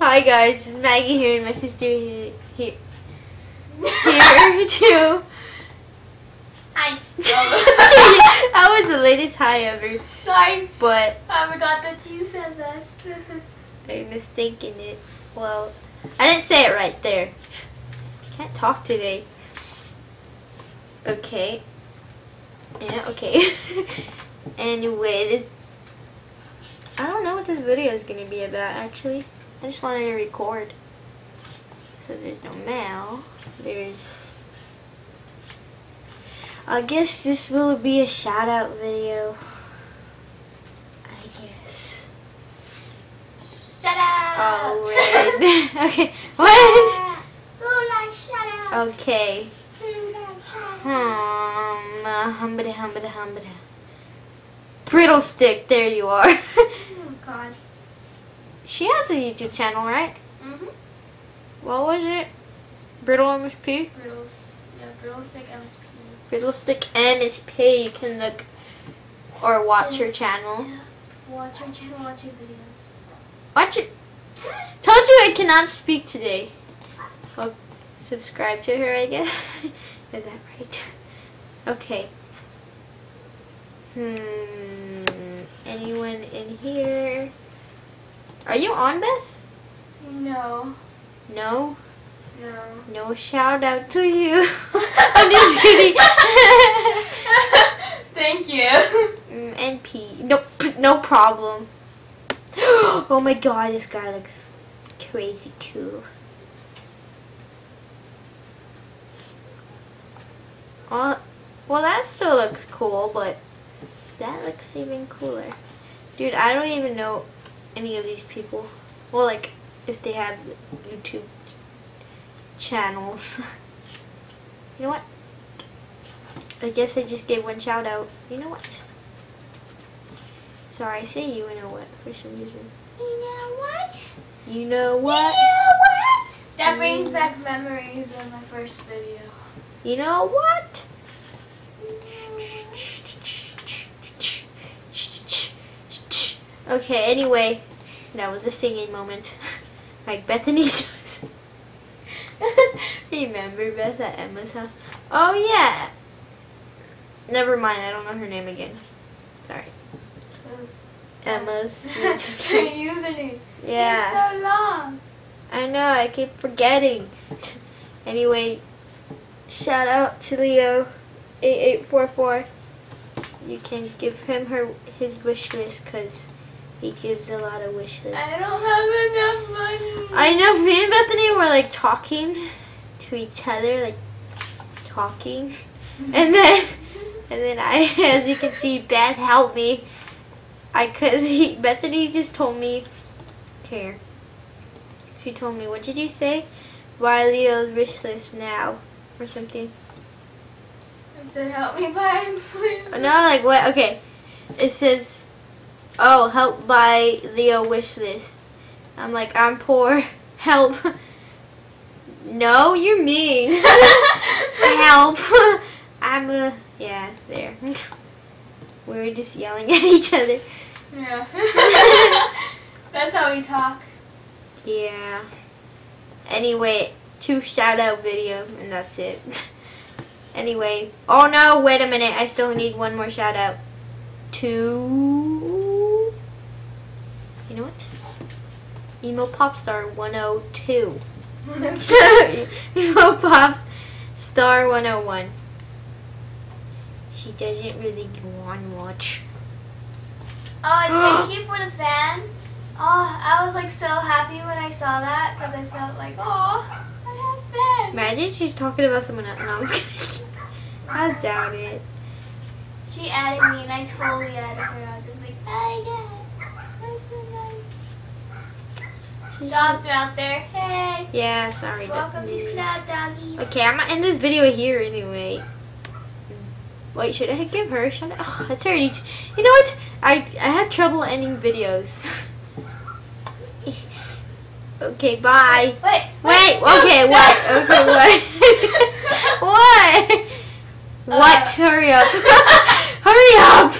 Hi guys, this is Maggie here and my sister here, here, here too. Hi. that was the latest hi ever, Sorry, but I forgot that you said that. I mistaken it. Well, I didn't say it right there. Can't talk today. Okay. Yeah, okay. anyway, this I don't know what this video is gonna be about actually. I just wanted to record. So there's no mail. There's I guess this will be a shout out video. I guess. Shut up. Oh wait. okay. What? Who likes shoutouts? Okay. Who likes shoutouts? Hmm. Uh, humbada humbada humbada. Brittle stick. There you are. She has a YouTube channel, right? Mhm. What was it? Brittle MSP. Brittles. Yeah, brittle stick MSP. Brittle stick MSP. You can look or watch her channel. Watch her channel. Watch her videos. Watch it. Told you I cannot speak today. Well, subscribe to her, I guess. Is that right? Okay. Hmm. Anyone in here? Are you on, Beth? No. No. No. No shout out to you. I'm just kidding. Thank you. Mm, NP. No, no problem. oh my god, this guy looks crazy cool. Well, well, that still looks cool, but that looks even cooler. Dude, I don't even know any of these people. Well, like, if they have YouTube channels. you know what? I guess I just gave one shout out. You know what? Sorry, I say you you know what for some reason. You know what? You know what? You know what? That Mm. brings back memories of my first video. You know what? Okay, anyway, that was a singing moment. like Bethany does. Remember Beth at Emma's house? Oh, yeah. Never mind, I don't know her name again. Sorry. Oh. Emma's Your YouTube username. Yeah. It's so long. I know, I keep forgetting. Anyway, shout out to Leo eight eight four four. You can give him her his wish list because he gives a lot of wish lists. I don't have enough money. I know. Me and Bethany were like talking to each other, like talking, and then and then I, as you can see, Beth helped me. I cause he Bethany just told me here. She told me, what did you say? Why Leo's wish list now, or something. It said help me buy blue. No, like what? Okay, it says, oh, help buy Leo wish list. I'm like, I'm poor. Help. no, you're mean. help. I'm a yeah. There. we were just yelling at each other. Yeah. That's how we talk. Yeah. Anyway, two shout out video and that's it. anyway, oh no, wait a minute. I still need one more shout out. To You know what? Emo Popstar 102. Emo Pops Star 101. She doesn't really go on much. Oh, and thank you for the fan. Oh, I was like so happy when I saw that because I felt like, oh, I have fan. Imagine she's talking about someone else. No, I was kidding. I doubt it. She added me and I totally added her. I was just like, I hey, yeah, that's so nice. Dogs are out there. Hey, Yeah, sorry. welcome to. Cloud Doggies. Okay, I'm gonna end this video here anyway. Wait, should I give her a shout out? Oh, it's already. You know what? I I had trouble ending videos. okay, bye. Wait, Wait. no, Okay. no. What? Okay. What? what? What? Uh. Hurry up! Hurry up!